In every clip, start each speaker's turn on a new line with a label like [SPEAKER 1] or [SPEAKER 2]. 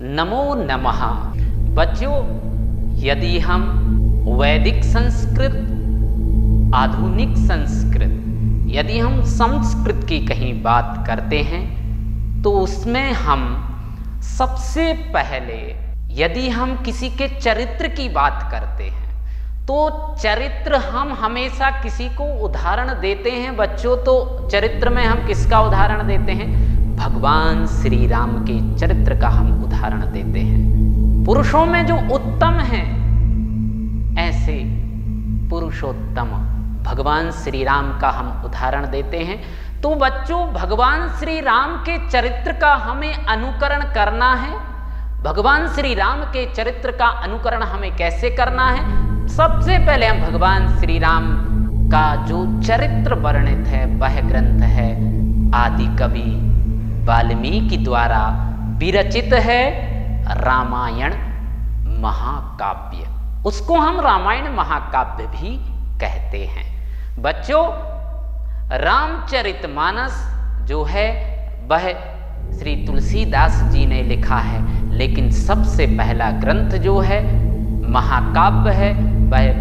[SPEAKER 1] नमो नमः। बच्चों, यदि हम वैदिक संस्कृत, आधुनिक संस्कृत, यदि हम संस्कृत की कहीं बात करते हैं तो उसमें हम सबसे पहले, यदि हम किसी के चरित्र की बात करते हैं तो चरित्र हम हमेशा किसी को उदाहरण देते हैं। बच्चों तो चरित्र में हम किसका उदाहरण देते हैं? भगवान श्री राम के चरित्र का हम उदाहरण देते हैं। पुरुषों में जो उत्तम है, ऐसे पुरुषोत्तम भगवान श्री राम का हम उदाहरण देते हैं। तो बच्चों, भगवान श्री राम के चरित्र का हमें अनुकरण करना है। भगवान श्री राम के चरित्र का अनुकरण हमें कैसे करना है? सबसे पहले हम भगवान श्री राम का जो चरित्र वर्णित है, वह ग्रंथ है आदि कवि वाल्मीकि द्वारा विरचित है रामायण महाकाव्य। उसको हम रामायण महाकाव्य भी कहते हैं। बच्चों रामचरितमानस जो है, वह श्री तुलसीदास जी ने लिखा है, लेकिन सबसे पहला ग्रंथ जो है, महाकाव्य है, वह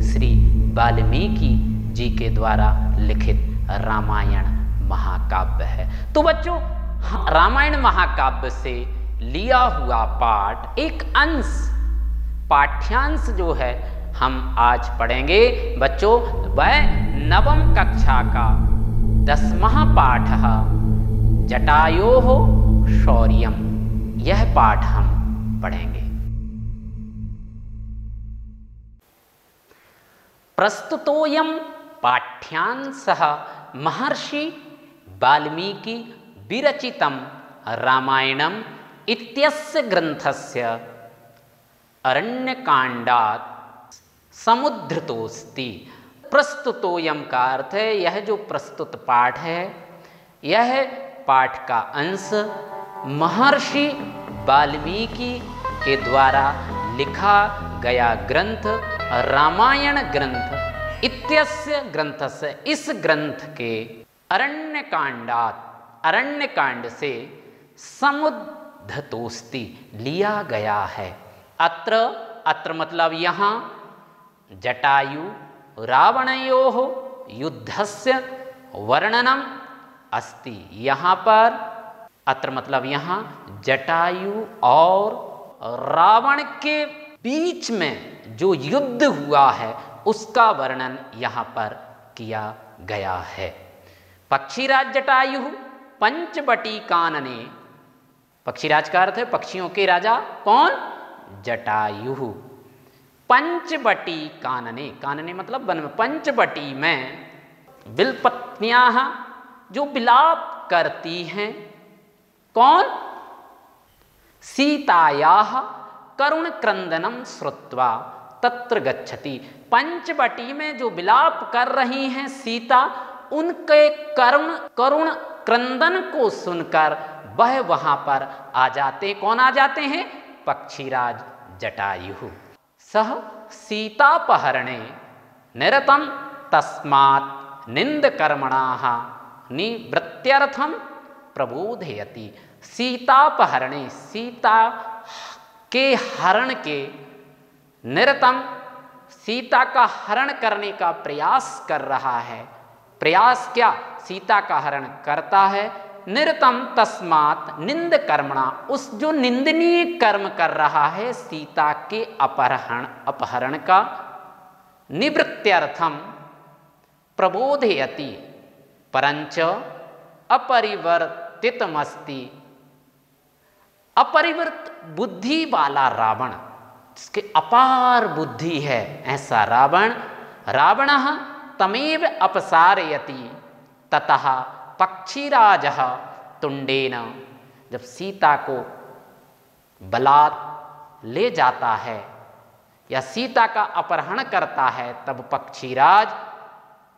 [SPEAKER 1] श्री वाल्मीकि जी के द्वारा लिखित रामायण महाकाव्य है। तो बच्चों रामायण महाकाव्य से लिया हुआ पाठ एक अंश, पाठ्यांश जो है, हम आज पढ़ेंगे। बच्चों, वह नवम कक्षा का दसवां पाठ है जटायो हो शौर्यम। यह पाठ हम पढ़ेंगे। प्रस्तुतोयम पाठ्यांश महर्षि वाल्मीकि विरचितम रामायणम इत्यस्य ग्रंथस्य अरण्यकांडात समुद्रतोस्ति प्रस्तुतोयम का अर्थ है? यह जो प्रस्तुत पाठ है, यह पाठ का अंश महर्षि वाल्मीकि के द्वारा लिखा गया ग्रंथ, रामायण ग्रंथ इत्यस्य ग्रंथ से इस ग्रंथ के अरण्य कांडात अरण्य कांड से समुद्धतोस्ति लिया गया है। अत्र अत्र मतलब यहाँ, जटायु रावणयो युद्धस्य वर्णनम अस्ति। यहाँ पर, अत्र मतलब यहाँ, जटायु और रावण के बीच में जो युद्ध हुआ है, उसका वर्णन यहाँ पर किया गया है। पक्षीराज जटायु पंचबटी कानने। पक्षीराज का अर्थ है पक्षियों के राजा, कौन? जटायु। पंचबटी कानने। कानने मतलब वन में। पंचबटी में बिलपत्नियाँ जो बिलाप करती हैं, कौन? सीताया करुण क्रंदनम श्रुत्वा, तत्र गच्छति। पंचबटी में जो विलाप कर रही हैं सीता उनके करुण करुण क्रंदन को सुनकर वह वहाँ पर आ जाते। कौन आ जाते हैं? पक्षीराज जटायु। सह सीतापहरणे निरतम तस्मात् निंद कर्मणा निवृत्त्यर्थम प्रबोधयति। सीतापहरणे, सीता के हरण के निरतम, सीता का हरण करने का प्रयास कर रहा है। प्रयास क्या? सीता का हरण करता है। निरतम तस्मात निंद कर्मणा। उस जो निंदनीय कर्म कर रहा है, सीता के अपहरण अपहरण का निवृत्त्यर्थम प्रबोधयति। परंच अपरिवर्तितमस्ति। अपरिवर्त बुद्धि वाला रावण, जिसके अपार बुद्धि है, ऐसा रावण रावण तमेव अपसारयति। ततः पक्षीराज तुंडेन जब सीता को बलात् ले जाता है या सीता का अपहरण करता है, तब पक्षीराज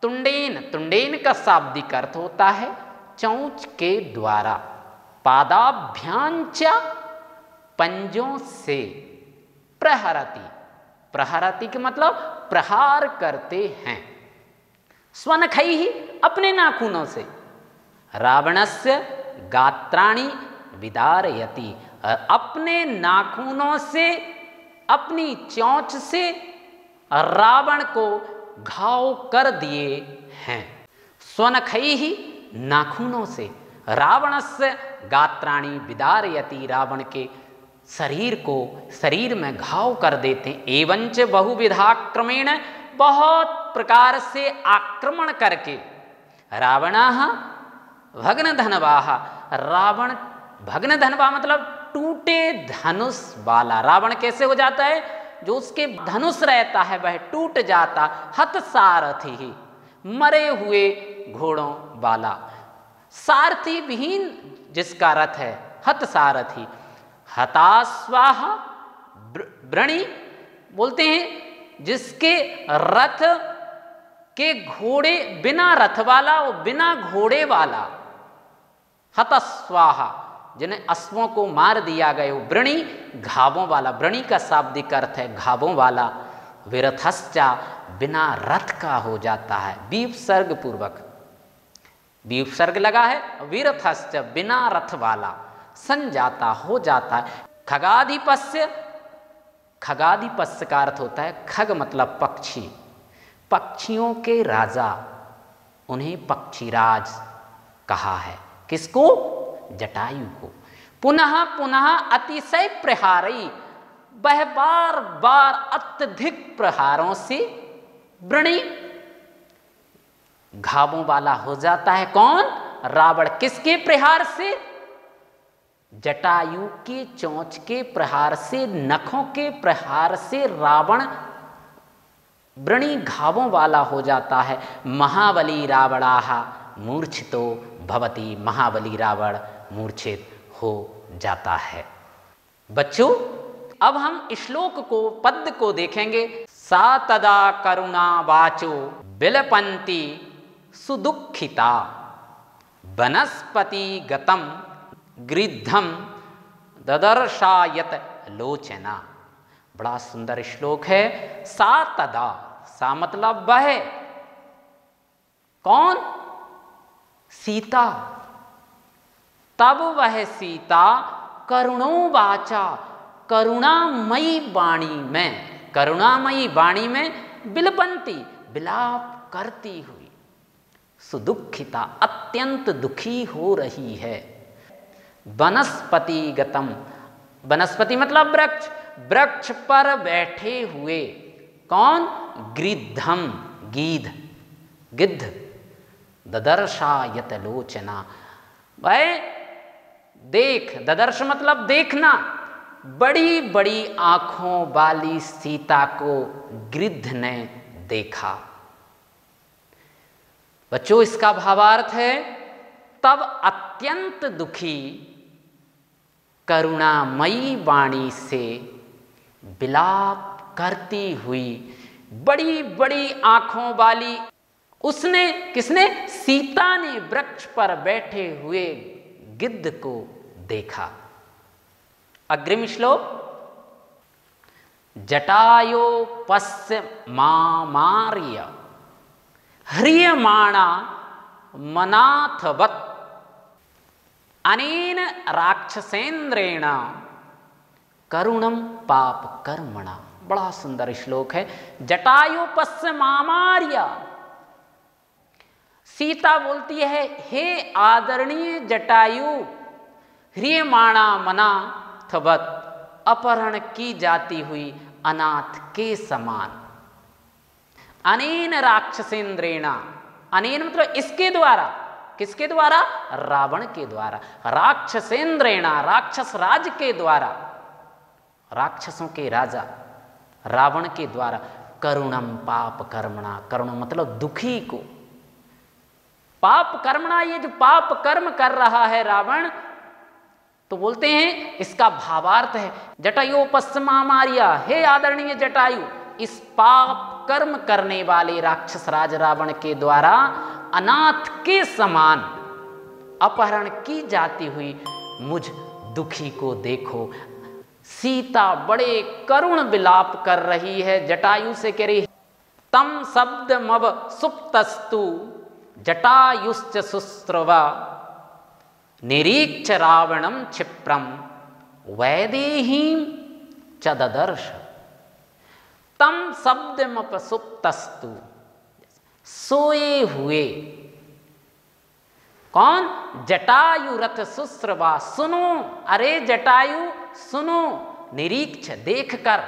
[SPEAKER 1] तुंडेन तुंडेन का शाब्दिक अर्थ होता है चौंच के द्वारा। पादाभ्यांच पंजों से प्रहरती। प्रहरती के मतलब प्रहार करते हैं। स्वनखई ही अपने नाखूनों से। रावणस्य गात्राणी विदारयति। अपने नाखूनों से, अपनी चौंच से रावण को घाव कर दिए हैं। स्वनखई ही नाखूनों से। रावण से गात्राणी विदारयति। रावण के शरीर को, शरीर में घाव कर देते एवंच बहुविधाक्रमेण बहुत प्रकार से आक्रमण करके, रावण भग्न धनवाह रावण भग्न धनवा मतलब टूटे धनुष वाला, रावण कैसे हो जाता है? जो उसके धनुष रहता है, वह टूट जाता हत सारथी ही मरे हुए घोड़ों वाला। सारथी विहीन जिसका रथ है हत सारथी हतास्वाह व्रणी बोलते हैं जिसके रथ के घोड़े, बिना रथ वाला और बिना घोड़े वाला, हतस्वाहा, जिन्हें अश्वों को मार दिया गया व्रणी, घावों वाला, व्रणी का शाब्दिक अर्थ है, घावों वाला विरथस्चा बिना रथ का हो जाता है बीपसर्ग पूर्वक बीपसर्ग लगा है वीरथश्च बिना रथ वाला सन जाता हो जाता है। खगाधिपस्य खगाधिपस्य का अर्थ होता है, खग मतलब पक्षी। पक्षियों के राजा, उन्हें पक्षीराज कहा है। किसको? जटायु को। पुनः पुनः अतिशय प्रहारी वह बार बार अत्यधिक प्रहारों से वृणी घावों वाला हो जाता है कौन? रावण। किसके प्रहार से? जटायु के चोंच के प्रहार से, नखों के प्रहार से रावण व्रणी घावों वाला हो जाता है। महाबली रावणाहा, मूर्छितो भवती। महाबली रावण मूर्छित हो जाता है। बच्चों, अब हम श्लोक को पद को देखेंगे। सा तदा करुणा वाचो बिलपंती सुदुखिता। वनस्पति गतम गृद्धम ददर्शायत लोचना। बड़ा सुंदर श्लोक है। सा तदा। सा मतलब वह। कौन? सीता। तब वह सीता, करुणो वाचा, करुणामयी वाणी में, करुणामयी वाणी में बिलपंती, बिलाप करती हुई, सुदुखिता अत्यंत दुखी हो रही है। वनस्पति गतम वनस्पति मतलब वृक्ष। वृक्ष पर बैठे हुए कौन? गृद्धम। गीध। गिद्ध। ददर्शायत लोचना। भाई, देख, ददर्श मतलब देखना। बड़ी बड़ी आँखों वाली सीता को गृद्ध ने देखा। बच्चों, इसका भावार्थ है, तब अत्यंत दुखी करुणामयी वाणी से विलाप करती हुई बड़ी बड़ी आँखों वाली उसने, किसने? सीता ने वृक्ष पर बैठे हुए गिद्ध को देखा। अग्रिम श्लोक, जटायो पश्य मामार्य, ह्रियमाणा मनाथवत अनेन राक्षसेन्द्रेण। करुणम पाप कर्मणा। बड़ा सुंदर श्लोक है। जटायु पश्य मामार्य। सीता बोलती है, हे आदरणीय जटायु, ह्रियमाणा मना, थवत, अपहरण की जाती हुई अनाथ के समान। अनेन राक्षसेन्द्रेणा, अनेन मतलब इसके द्वारा किसके द्वारा? रावण के द्वारा। राक्षसेंद्रेणा राक्षस राज के द्वारा। राक्षसों के राजा, रावण के द्वारा। करुणम पाप कर्मणा। करुण मतलब दुखी को। पाप कर्मणा, ये जो पाप कर्म कर रहा है रावण तो बोलते हैं, इसका भावार्थ है। जटायु पश्चिमा मारिया, हे आदरणीय जटायु इस पाप कर्म करने वाले राक्षस राज रावण के द्वारा अनाथ के समान अपहरण की जाती हुई मुझ दुखी को देखो। सीता बड़े करुण विलाप कर रही है, जटायु से कह रही तम शब्द मव सुप्तस्तु, जटायुश्च सुस्रवा निरीक्ष रावणम क्षिप्रम वैदेही चदर्श तम शब्द शब्दमपसुप्तस्तु सोए हुए। कौन? जटायु रथ सुश्रवा, सुनो। अरे जटायु, सुनो। निरीक्ष देखकर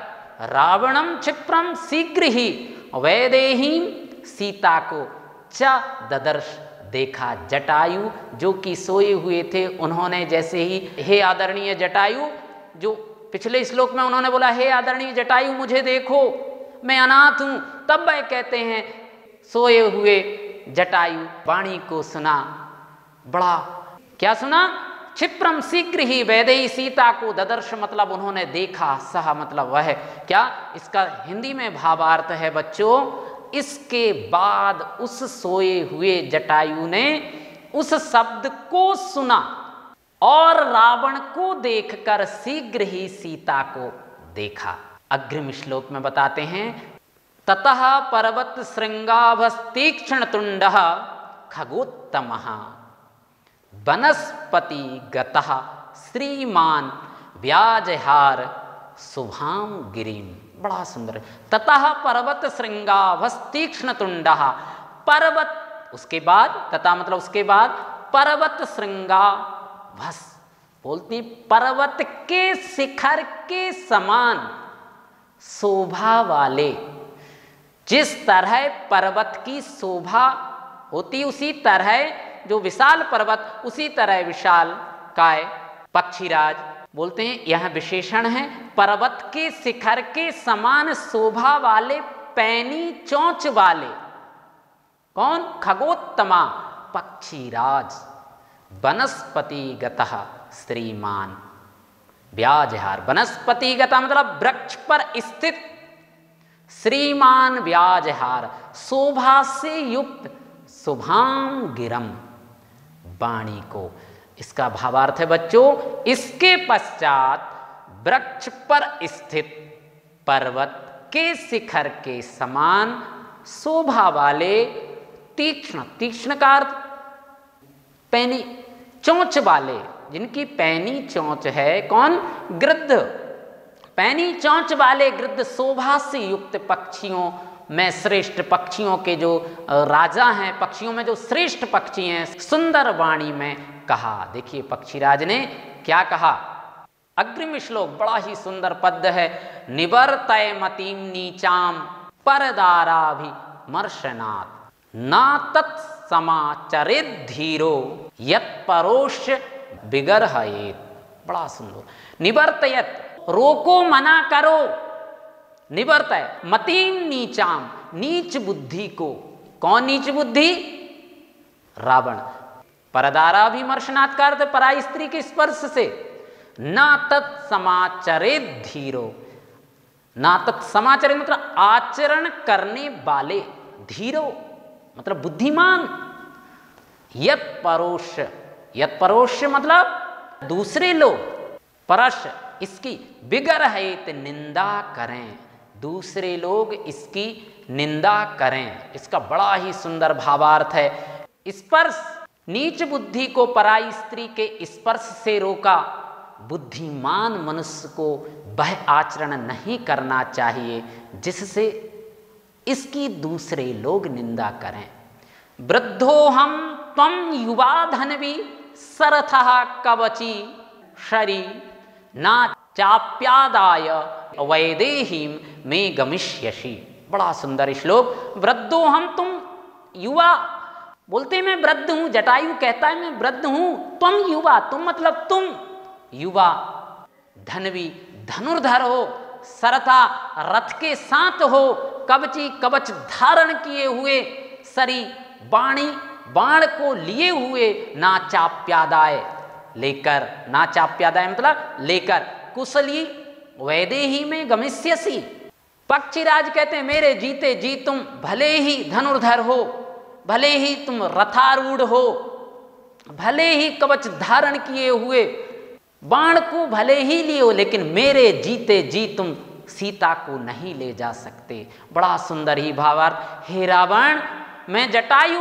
[SPEAKER 1] रावणम क्षिप्रम शीघ्र ही वैदेही सीता को च ददर्श देखा जटायु, जो कि सोए हुए थे, उन्होंने जैसे ही, हे आदरणीय जटायु, जो पिछले श्लोक में उन्होंने बोला, हे आदरणीय जटायु, मुझे देखो, मैं अनाथ हूँ। तब वह कहते हैं, सोए हुए जटायु, वाणी को सुना। बड़ा, क्या सुना? क्षिप्रम शीघ्र ही वैदेही सीता को ददर्श मतलब उन्होंने देखा, सह मतलब वह क्या इसका हिंदी में भावार्थ है बच्चों? इसके बाद उस सोए हुए जटायु ने उस शब्द को सुना। और रावण को देखकर शीघ्र ही सीता को देखा। अग्रिम श्लोक में बताते हैं, ततः पर्वत श्रृंगाभस्तीक्षण तुंड खगोत्तम। वनस्पति गतः श्रीमान व्याजहार शुभाम गिरीम बड़ा सुंदर। ततः पर्वत श्रृंगाभस्तीक्ष्ण तुंड पर्वत, उसके बाद, तथा मतलब उसके बाद पर्वत श्रृंगा भस बोलती, पर्वत के शिखर के समान शोभा वाले, जिस तरह पर्वत की शोभा होती, उसी तरह जो विशाल पर्वत, उसी तरह विशाल काय पक्षीराज। बोलते हैं, यह विशेषण है, पर्वत के शिखर के समान शोभा वाले पैनी चौंच वाले, कौन? खगोत्तमा पक्षीराज। वनस्पति गतः श्रीमान। ब्याजहार वनस्पति गता मतलब वृक्ष पर स्थित। श्रीमान व्याजहार। शोभा से युक्त शुभाम गिरम वाणी को। इसका भावार्थ है बच्चों, इसके पश्चात वृक्ष पर स्थित पर्वत के शिखर के समान शोभा वाले तीक्ष्ण तीक्ष्ण का अर्थ पैनी चोंच वाले, जिनकी पैनी चोंच है कौन? गृद्ध पैनी चौंच वाले गृद्ध शोभा से युक्त पक्षियों, में श्रेष्ठ पक्षियों के जो राजा हैं, पक्षियों में जो श्रेष्ठ पक्षी हैं, सुंदर वाणी में कहा। देखिए पक्षीराज ने क्या कहा? अग्रिम श्लोक बड़ा ही सुंदर पद है। निवर्तय मतीम नीचाम परदारा भी मर्शनाथ ना तत्समाचरित धीरो यत परोश बिगर बड़ा सुंदर। निवर्तयत। रोको मना करो। निवर्त मतीन नीचाम नीच बुद्धि को। कौन नीच बुद्धि? रावण। परदारा भी अर्थ पराई स्त्री के स्पर्श से। ना तत्समाचरे धीरो ना तत्समाचरे मतलब आचरण करने वाले धीरो। मतलब बुद्धिमान। यत परोश यत परोश मतलब दूसरे लोग। परश, इसकी बिगर है निंदा करें। दूसरे लोग इसकी निंदा करें। इसका बड़ा ही सुंदर भावार्थ है। स्पर्श, नीच बुद्धि को पराई स्त्री के स्पर्श से रोका। बुद्धिमान मनुष्य को वह आचरण नहीं करना चाहिए, जिससे इसकी दूसरे लोग निंदा करें। वृद्धो हम तम युवा धनवी सरथ कवची शरी। ना चाप्यादाय वैदेही में गमिष्यसी बड़ा सुंदर श्लोक। वृद्धो हम तुम युवा। बोलते मैं वृद्ध हूँ, जटायु कहता है, मैं वृद्ध हूँ, तुम युवा, तुम मतलब तुम युवा। धनवी, धनुर्धर हो सरथा रथ के साथ हो, कवची कवच धारण किए हुए, सरी बाणी बाण को लिए हुए ना चाप्यादाय, लेकर ना चाप्यादाय मतलब लेकर कुशली वैदेही में गमिष्यसी। पक्षीराज कहते हैं, मेरे जीते जी तुम भले ही धनुर्धर हो, भले ही तुम रथारूढ़ हो, भले ही कवच धारण किए हुए बाण को भले ही लियो, लेकिन मेरे जीते जी तुम सीता को नहीं ले जा सकते। बड़ा सुंदर ही भावार्थ हे रावण, मैं जटायु,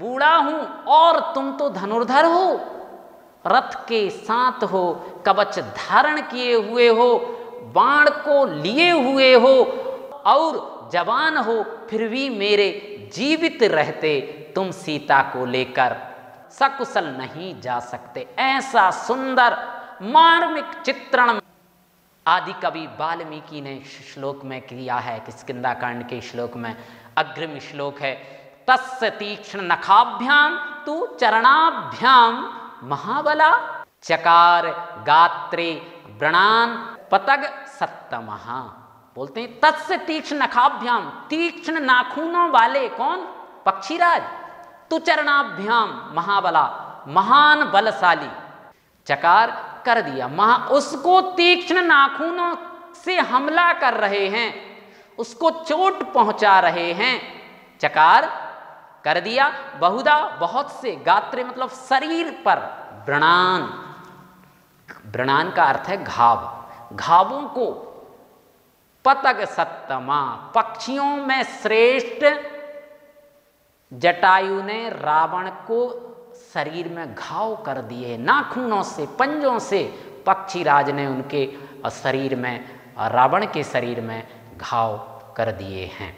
[SPEAKER 1] बूढ़ा हूँ, और तुम तो धनुर्धर हो। रथ के साथ हो, कवच धारण किए हुए हो, बाण को लिए हुए हो, और जवान हो, फिर भी मेरे जीवित रहते, तुम सीता को लेकर सकुशल नहीं जा सकते। ऐसा सुंदर मार्मिक चित्रण आदि कवि वाल्मीकि ने श्लोक में किया है किसकिदा कांड के श्लोक में, अग्रिम श्लोक है, तस्य तीक्ष्ण नखाभ्याम तू चरणाभ्याम महाबला चकार गात्रे व्रणान पतग सत्तमहा बोलते हैं तत्स्य तीक्ष्ण नखाभ्याम तीक्ष्ण नाखूनों वाले कौन? पक्षीराज। तु चरणाभ्याम महाबला, महान बलशाली। चकार कर दिया। महा उसको तीक्ष्ण नाखूनों से हमला कर रहे हैं, उसको चोट पहुँचा रहे हैं। चकार कर दिया। बहुधा बहुत से गात्रे मतलब शरीर पर व्रणान। व्रणान का अर्थ है घाव। घावों को पतग सत्तमा, पक्षियों में श्रेष्ठ जटायु ने रावण को शरीर में घाव कर दिए, नाखूनों से, पंजों से पक्षीराज ने उनके शरीर में, रावण के शरीर में घाव कर दिए हैं।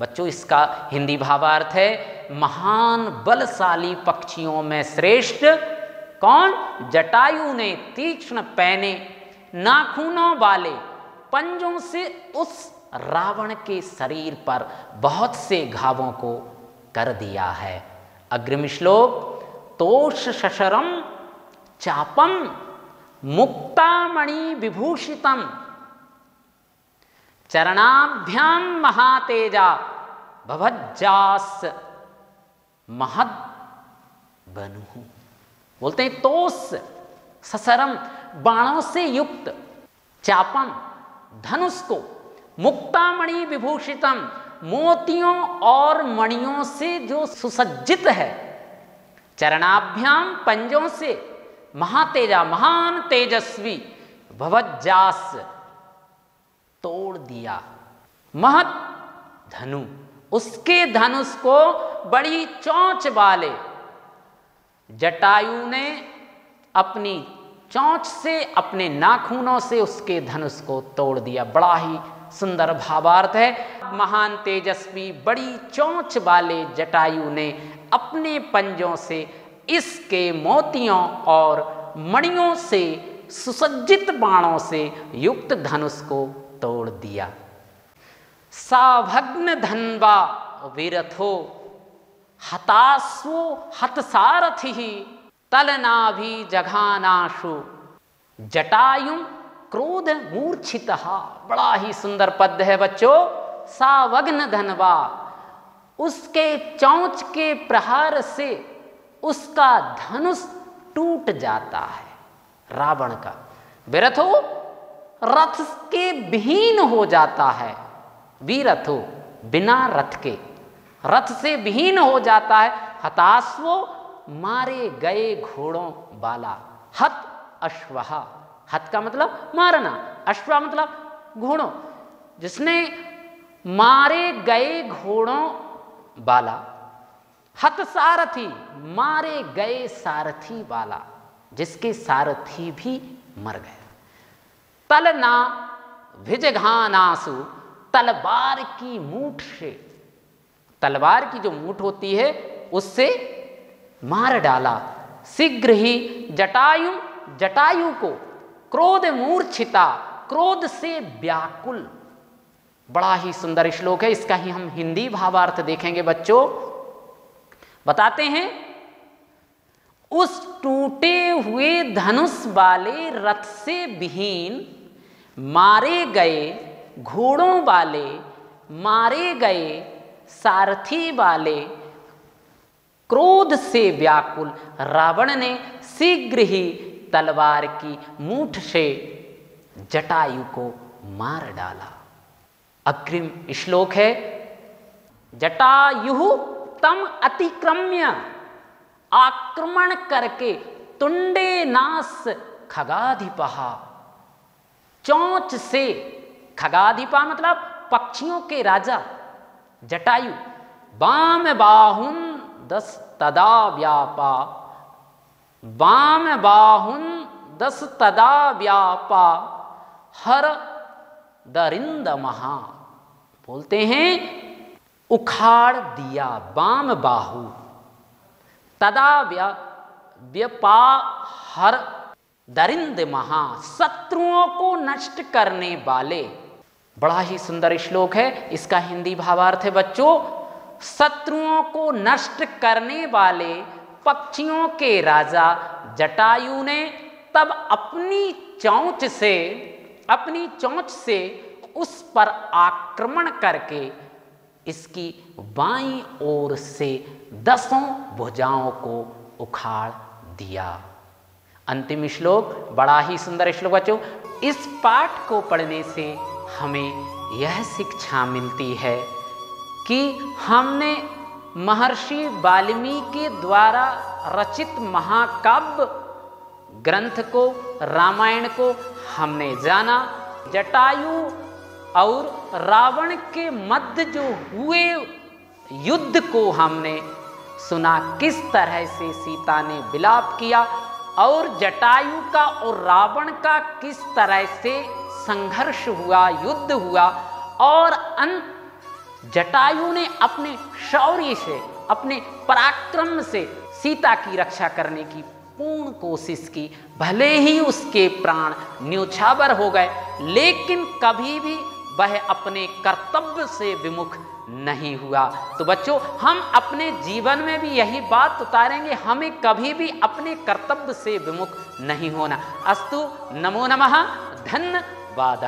[SPEAKER 1] बच्चों, इसका हिंदी भावार्थ है, महान बलशाली पक्षियों में श्रेष्ठ कौन? जटायु ने तीक्ष्ण पैने, नाखूनों वाले, पंजों से उस रावण के शरीर पर बहुत से घावों को कर दिया है। अग्रिम श्लोक तोष शशरम चापम मुक्तामणि विभूषितम चरणाभ्याम महातेजा भवज्जास महद बनु। बोलते हैं, तोष ससरम बाणों से युक्त चापम धनुष को मुक्तामणि विभूषितम मोतियों और मणियों से जो सुसज्जित है चरणाभ्याम पंजों से, महातेजा, महान तेजस्वी, भवज्जास, तोड़ दिया। महत धनु, उसके धनुष को बड़ी चौंच वाले, जटायु ने अपनी चौंच से, अपने नाखूनों से उसके धनुष को तोड़ दिया। बड़ा ही सुंदर भावार्थ है। महान तेजस्वी, बड़ी चोंच वाले जटायु ने अपने पंजों से इसके मोतियों और मणियों से सुसज्जित बाणों से युक्त धनुष को तोड़ दिया। साभग्न धनवा विरथो हतास्वो हतसारथि, तलनाभि जघानाशु। जटायु क्रोध मूर्छित। बड़ा ही सुंदर पद है बच्चों। सावग्न धनवा। उसके चौंच के प्रहार से उसका धनुष टूट जाता है। रावण का। विरथो, रथ के विहीन हो जाता है। वीरथो, बिना रथ के। रथ से विहीन हो जाता है। हताश वो मारे गए घोड़ों वाला। हत अश्वहा। हत का मतलब मारना, अश्वा मतलब घोड़ों। जिसने मारे गए घोड़ों वाला हत सारथी मारे गए सारथी वाला जिसके सारथी भी मर गए। तल तलना भिजघानासु तलवार की मूठ से। तलवार की जो मूठ होती है, उससे मार डाला। शीघ्र ही जटायु जटायु को क्रोध मूर्छिता क्रोध से व्याकुल। बड़ा ही सुंदर श्लोक है, इसका ही हम हिंदी भावार्थ देखेंगे बच्चों। बताते हैं, उस टूटे हुए धनुष वाले रथ से विहीन, मारे गए घोड़ों वाले, मारे गए सारथी वाले, क्रोध से व्याकुल। रावण ने शीघ्र ही तलवार की मूठ से जटायु को मार डाला। अग्रिम श्लोक है, जटायु तम अतिक्रम्य आक्रमण करके तुंडे नास खगाधिपहा चौंच से खगाधिपा मतलब पक्षियों के राजा, जटायु। बाम बाहुन दस तदा व्यापा। बाम बाहुन दस तदा व्यापा, हर दरिंद महा। बोलते हैं, उखाड़ दिया बाम बाहु। तदा व्यपा, हर दरिंद महा। शत्रुओं को नष्ट करने वाले। बड़ा ही सुंदर श्लोक है, इसका हिंदी भावार्थ है बच्चों। शत्रुओं को नष्ट करने वाले पक्षियों के राजा जटायु ने तब अपनी चौंच से, अपनी चौंच से उस पर आक्रमण करके इसकी बाई ओर से दसों भुजाओं को उखाड़ दिया। अंतिम श्लोक, बड़ा ही सुंदर श्लोक बच्चों, इस पाठ को पढ़ने से हमें यह शिक्षा मिलती है कि हमने महर्षि वाल्मीकि द्वारा रचित महाकाव्य ग्रंथ को, रामायण को हमने जाना। जटायु और रावण के मध्य जो हुए युद्ध को हमने सुना, किस तरह से सीता ने विलाप किया और जटायु का और रावण का किस तरह से संघर्ष हुआ, युद्ध हुआ और अंत जटायु ने अपने शौर्य से, अपने पराक्रम से सीता की रक्षा करने की पूर्ण कोशिश की। भले ही उसके प्राण न्योछावर हो गए, लेकिन कभी भी वह अपने कर्तव्य से विमुख नहीं हुआ। तो बच्चों, हम अपने जीवन में भी यही बात उतारेंगे, हमें कभी भी अपने कर्तव्य से विमुख नहीं होना। अस्तु नमो नमः, धन्यवाद।